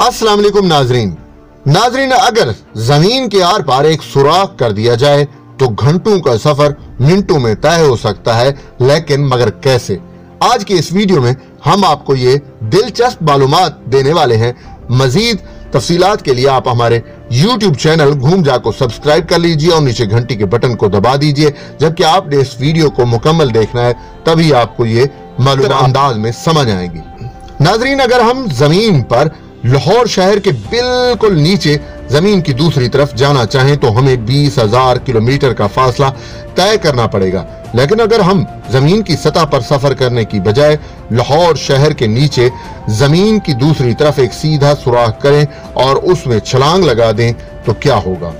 अस्सलाम नाजरीन। नाजरीन, अगर ज़मीन के आर पार एक सुराख कर दिया जाए तो घंटों का सफ़र मिनटों में तय हो सकता है। लेकिन मगर कैसे? आज की इस वीडियो में हम आपको ये दिलचस्प मालूम देने वाले हैं। मजीद तफसीलात के लिए आप हमारे YouTube चैनल घूम जा को सब्सक्राइब कर लीजिए और नीचे घंटी के बटन को दबा दीजिए। जबकि आपने इस वीडियो को मुकम्मल देखना है, तभी आपको ये मालूम अंदाज में समझ आएगी। नाजरीन, अगर हम ज़मीन पर लाहौर शहर के बिल्कुल नीचे ज़मीन की दूसरी तरफ़ जाना चाहें तो हमें बीस हज़ार किलोमीटर का फासला तय करना पड़ेगा। लेकिन अगर हम ज़मीन की सतह पर सफ़र करने की बजाय लाहौर शहर के नीचे ज़मीन की दूसरी तरफ़ एक सीधा सुराख करें और उसमें छलांग लगा दें तो क्या होगा?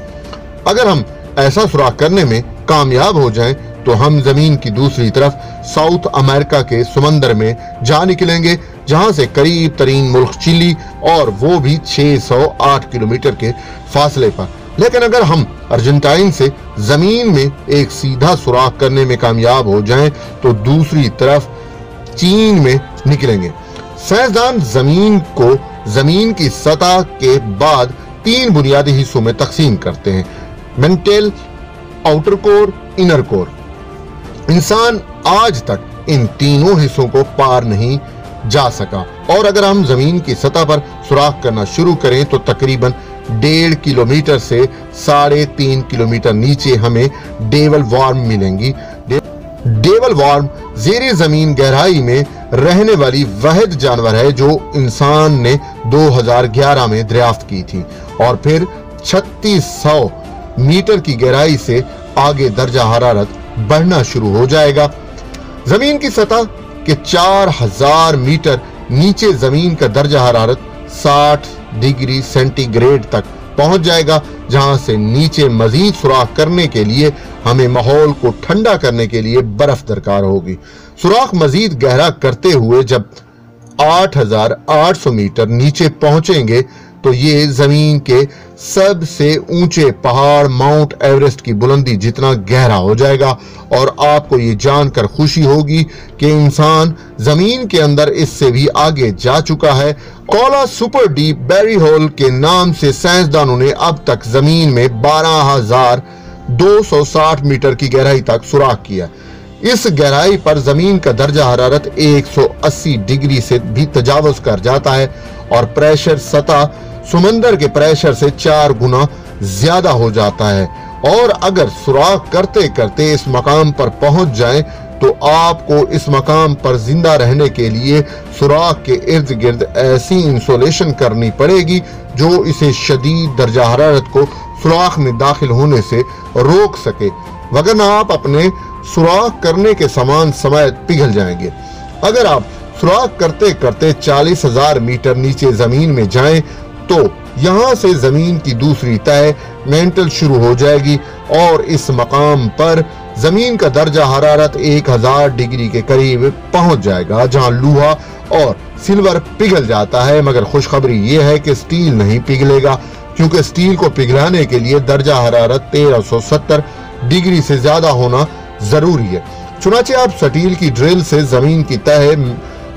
अगर हम ऐसा सुराख करने में कामयाब हो जाएँ तो हम ज़मीन की दूसरी तरफ़ साउथ अमेरिका के समंदर में जा निकलेंगे जहाँ से करीब तरीन मुल्क चिली और वो भी 608 किलोमीटर के फासले पर। लेकिन अगर हम अर्जेंटाइन से ज़मीन में एक सीधा सुराख करने में कामयाब हो जाएँ तो दूसरी तरफ़ चीन में निकलेंगे। साइंसदान ज़मीन को ज़मीन की सतह के बाद तीन बुनियादी हिस्सों में तकसीम करते हैं। Mantle, outer core, inner core. इंसान आज तक इन तीनों हिस्सों को पार नहीं जा सका। और अगर हम ज़मीन की सतह पर सुराख करना शुरू करें तो तकरीबन डेढ़ किलोमीटर से साढ़े तीन किलोमीटर नीचे हमें डेवल वार्म मिलेंगी। डेवल वार्म जेर ज़मीन गहराई में रहने वाली वहद जानवर है, जो इंसान ने 2011 में दरियाफ्त की थी। और फिर 3600 मीटर की गहराई से आगे दर्जा हरारत बढ़ना शुरू हो जाएगा। ज़मीन की सतह के 4000 मीटर नीचे ज़मीन का दर्जा हरारत 60 डिग्री सेंटीग्रेड तक पहुँच जाएगा, जहाँ से नीचे मजीद सुराख करने के लिए, हमें माहौल को ठंडा करने के लिए बर्फ़ दरकार होगी। सुराख मजीद गहरा करते हुए जब 8800 मीटर नीचे पहुँचेंगे तो ये ज़मीन के सबसे ऊँचे पहाड़ माउंट एवरेस्ट की बुलंदी जितना गहरा हो जाएगा और आपको ये जानकर खुशी होगी कि इंसान ज़मीन के अंदर इससे भी आगे जा चुका है। Kola super deep borehole के नाम से साइंसदानों ने अब तक ज़मीन में 12,260 मीटर की गहराई तक सुराख किया इस गहराई पर ज़मीन का दर्जा हरारत 180 डिग्री से भी तजावज कर जाता है और प्रेशर सतह समंदर के प्रेशर से चार गुना ज़्यादा हो जाता है। और अगर सुराख करते करते इस मकाम पर पहुँच जाए तो आपको इस मकाम पर ज़िंदा रहने के लिए सुराख के इर्द गिर्द ऐसी इंसोलेशन करनी पड़ेगी, जो इसे शदीद दर्जा हरारत को सुराख में दाखिल होने से रोक सके। वगरना आप अपने सुराख करने के समान समय पिघल जाएँगे। अगर आप सुराख करते करते चालीस हज़ार मीटर नीचे ज़मीन में जाएँ तो यहाँ से ज़मीन की दूसरी तय मेंटल शुरू हो जाएगी और इस मकाम पर ज़मीन का दर्जा हरारत 1000 डिग्री के करीब पहुँच जाएगा, जहाँ लोहा और सिल्वर पिघल जाता है। मगर खुशखबरी यह है कि स्टील नहीं पिघलेगा, क्योंकि स्टील को पिघलाने के लिए दर्जा हरारत 1370 डिग्री से ज़्यादा होना ज़रूरी है। चुनाचे आप स्टील की ड्रिल से ज़मीन की तह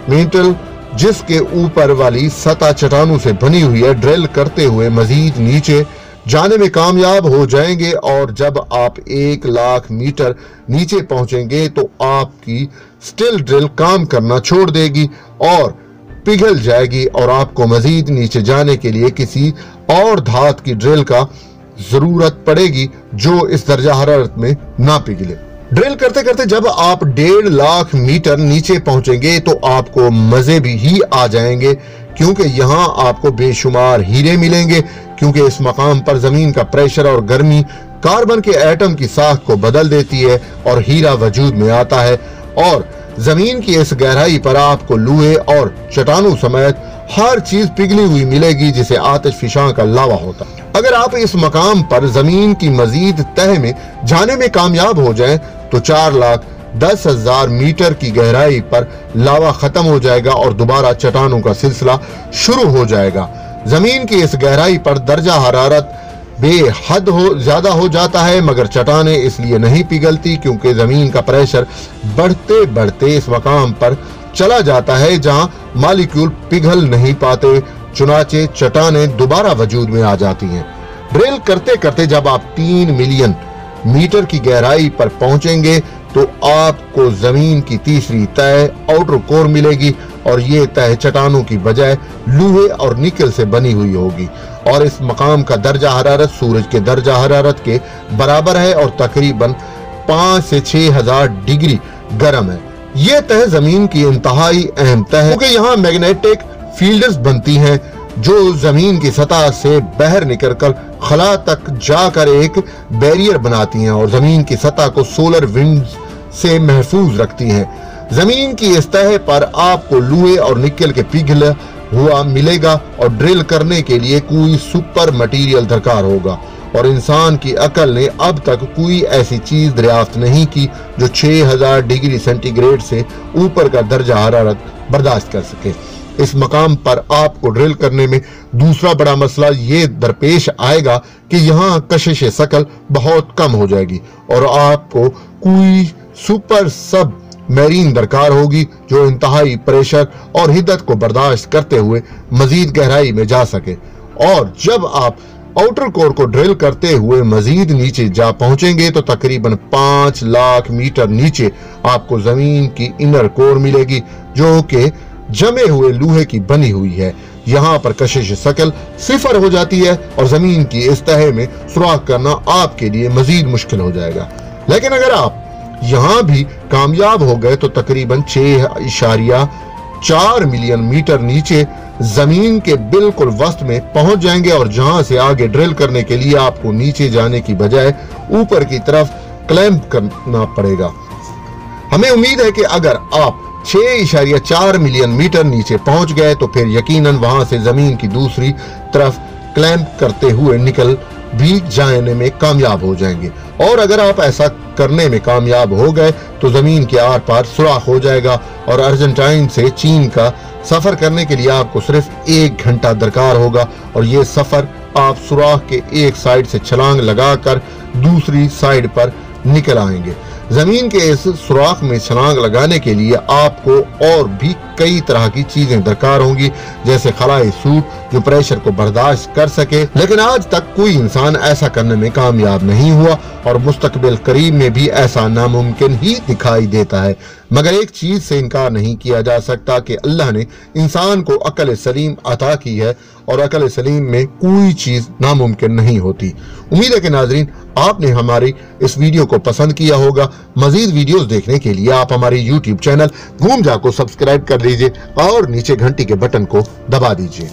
मेंटल जिसके ऊपर वाली सतह चट्टानों से बनी हुई है, ड्रिल करते हुए मजीद नीचे जाने में कामयाब हो जाएँगे और जब आप एक लाख मीटर नीचे पहुँचेंगे तो आपकी स्टिल ड्रिल काम करना छोड़ देगी और पिघल जाएगी और आपको मजीद नीचे जाने के लिए किसी और धात की ड्रिल का ज़रूरत पड़ेगी जो इस दर्जा हरारत में ना पिघले। ड्रिल करते करते जब आप डेढ़ लाख मीटर नीचे पहुँचेंगे तो आपको मज़े भी ही आ जाएँगे, क्योंकि यहाँ आपको बेशुमार हीरे मिलेंगे, क्योंकि इस मकाम पर ज़मीन का प्रेशर और गर्मी कार्बन के एटम की साख को बदल देती है और हीरा वजूद में आता है। और ज़मीन की इस गहराई पर आपको लूहे और चटानों समेत हर चीज़ पिघली हुई मिलेगी, जिसे आतिश फिशा का लावा होता अगर आप इस मकाम पर ज़मीन की मजीद तह में, जाने में कामयाब हो जाएँ तो चार लाख दस हज़ार मीटर की गहराई पर लावा खत्म हो जाएगा और दोबारा चट्टानों का सिलसिला शुरू हो जाएगा। ज़मीन की इस गहराई पर दर्जा हरारत बेहद हो, ज़्यादा हो जाता है, मगर चटाने इसलिए नहीं पिघलती क्योंकि ज़मीन का प्रेशर बढ़ते बढ़ते इस मकाम पर चला जाता है, जहाँ मालिक्यूल पिघल नहीं पाते, चुनाचे चटाने दोबारा वजूद में आ जाती हैं। ड्रिल करते करते जब आप तीन मिलियन मीटर की गहराई पर पहुँचेंगे तो आपको ज़मीन की तीसरी तय आउटर कोर मिलेगी और ये तय चटानों की बजाय लूहे और निकल से बनी हुई होगी। और इस मकाम का दर्जा हरारत, सूरज के दर्जा हरारत के बराबर है और तकरीबन पाँच से छह हज़ार डिग्री गर्म है। ये तह ज़मीन की इंतहाई अहम तह है, क्योंकि यहाँ मैग्नेटिक फील्ड्स बनती हैं। जो ज़मीन की सतह से बहर निकलकर खला तक जाकर एक बैरियर बनाती हैं और ज़मीन की सतह को सोलर विंड से महफूज रखती हैं। ज़मीन की इस तह पर आपको लुहे और निकल के पिघल हुआ मिलेगा और ड्रिल करने के लिए कोई सुपर मटेरियल दरकार होगा। और इंसान की अकल ने अब तक कोई ऐसी चीज़ दरियाफ्त नहीं की जो 6000 डिग्री सेंटीग्रेड से ऊपर का दर्जा हरारत बर्दाश्त कर सके। इस मकाम पर आपको ड्रिल करने में दूसरा बड़ा मसला ये दरपेश आएगा कि यहाँ कशिश शकल बहुत कम हो जाएगी और आपको कोई सुपर सब मैरीन दरकार होगी जो इंतहाई प्रेशर और हिद्दत को बर्दाश्त करते हुए मजीद गहराई में जा सके। और जब आप आउटर कोर को ड्रिल करते हुए मजीद नीचे जा पहुँचेंगे तो तकरीबन पाँच लाख मीटर नीचे आपको ज़मीन की इनर कोर मिलेगी, जो कि जमे हुए लूहे की बनी हुई है। यहाँ पर कशिश शकल सिफर हो जाती है और ज़मीन की इस तह में सुराख करना आपके लिए मजीद मुश्किल हो जाएगा। लेकिन अगर आप यहाँ भी कामयाब हो गए तो तकरीबन छह इशारिया चार मिलियन मीटर नीचे ज़मीन के बिल्कुल वस्त में पहुँच जाएँगे और जहाँ से आगे ड्रिल करने के लिए आपको नीचे जाने की बजाय ऊपर की तरफ़ क्लैंप करना पड़ेगा। हमें उम्मीद है कि अगर आप छह इशारिया चार मिलियन मीटर नीचे पहुँच गए तो फिर यकीनन वहाँ से ज़मीन की दूसरी तरफ़ क्लैंप करते हुए निकल भी जाने में कामयाब हो जाएँगे। और अगर आप ऐसा करने में कामयाब हो गए तो ज़मीन के आर पार सुराख हो जाएगा और अर्जेंटाइन से चीन का सफ़र करने के लिए आपको सिर्फ़ एक घंटा दरकार होगा और ये सफ़र आप सुराख के एक साइड से छलांग लगाकर दूसरी साइड पर निकल आएँगे। ज़मीन के इस सुराख में छलांग लगाने के लिए आपको और भी कई तरह की चीज़ें दरकार होंगी, जैसे खलाई सूट जो प्रेशर को बर्दाश्त कर सके। लेकिन आज तक कोई इंसान ऐसा करने में कामयाब नहीं हुआ और मुस्तकबिल करीब में भी ऐसा नामुमकिन ही दिखाई देता है। मगर एक चीज़ से इनकार नहीं किया जा सकता कि अल्लाह ने इंसान को अकल सलीम अता की है और अकल सलीम में कोई चीज़ नामुमकिन नहीं होती। उम्मीद है कि नाजरीन, आपने हमारी इस वीडियो को पसंद किया होगा। मजीद वीडियोस देखने के लिए आप हमारे यूट्यूब चैनल घूम जा को सब्सक्राइब कर दीजिए और नीचे घंटी के बटन को दबा दीजिए।